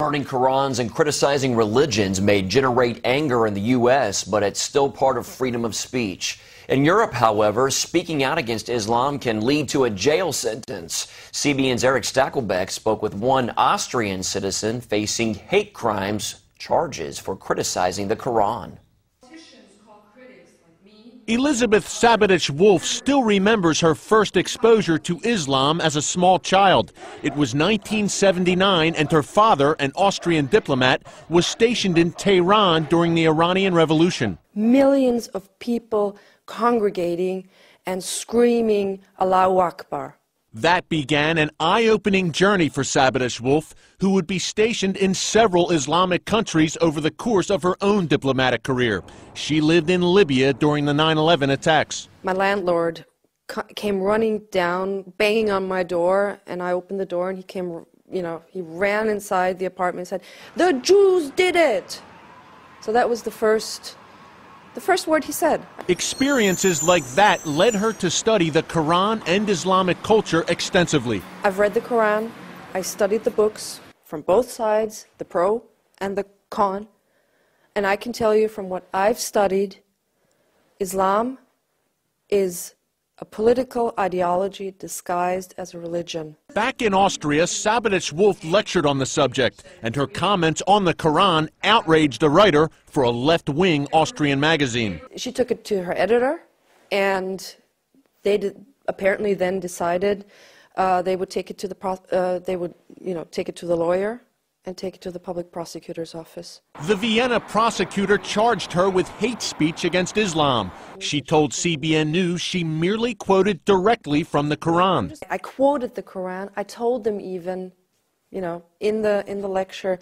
Burning Qurans and criticizing religions may generate anger in the U.S., but it's still part of freedom of speech. In Europe, however, speaking out against Islam can lead to a jail sentence. CBN's Eric Stakelbeck spoke with one Austrian citizen facing hate crimes charges for criticizing the Quran. Elisabeth Sabaditsch-Wolff still remembers her first exposure to Islam as a small child. It was 1979, and her father, an Austrian diplomat, was stationed in Tehran during the Iranian Revolution. Millions of people congregating and screaming Allahu Akbar. That began an eye opening journey for Sabaditsch-Wolff, who would be stationed in several Islamic countries over the course of her own diplomatic career. She lived in Libya during the 9 11 attacks. My landlord came running down, banging on my door, and I opened the door, and he came, you know, he ran inside the apartment and said, The Jews did it! So that was the first the first word he said. Experiences like that led her to study the Quran and Islamic culture extensively. I've read the Quran, I studied the books from both sides, the pro and the con, and I can tell you from what I've studied, Islam is a political ideology disguised as a religion. Back in Austria, Sabaditsch-Wolff lectured on the subject, and her comments on the Quran outraged a writer for a left wing Austrian magazine. She took it to her editor, and they did, apparently then decided uh, they would take it to the uh, they would you know take it to the lawyer and take it to the public prosecutor's office. The Vienna prosecutor charged her with hate speech against Islam. She told CBN News she merely quoted directly from the Quran. I quoted the Quran. I told them even, you know, in the in the lecture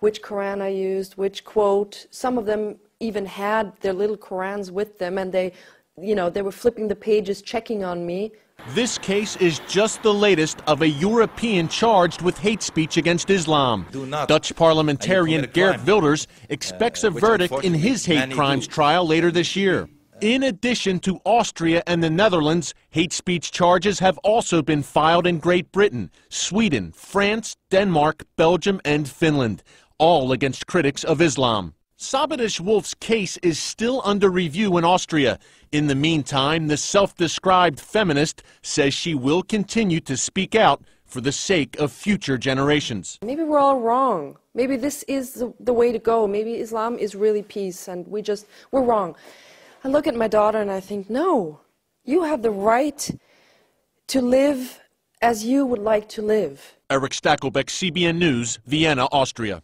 which Quran I used, which quote. Some of them even had their little Qurans with them and they you know, they were flipping the pages checking on me this case is just the latest of a European charged with hate speech against Islam. Dutch parliamentarian Geert Wilders expects a uh, verdict in his hate crimes trial later this year. In addition to Austria and the Netherlands, hate speech charges have also been filed in Great Britain, Sweden, France, Denmark, Belgium, and Finland, all against critics of Islam. Sabaditsch-Wolff's case is still under review in Austria. In the meantime, the self described feminist says she will continue to speak out for the sake of future generations. Maybe we're all wrong. Maybe this is the, the way to go. Maybe Islam is really peace and we just, we're wrong. I look at my daughter and I think, no, you have the right to live as you would like to live. Eric Stakelbeck, CBN News, Vienna, Austria.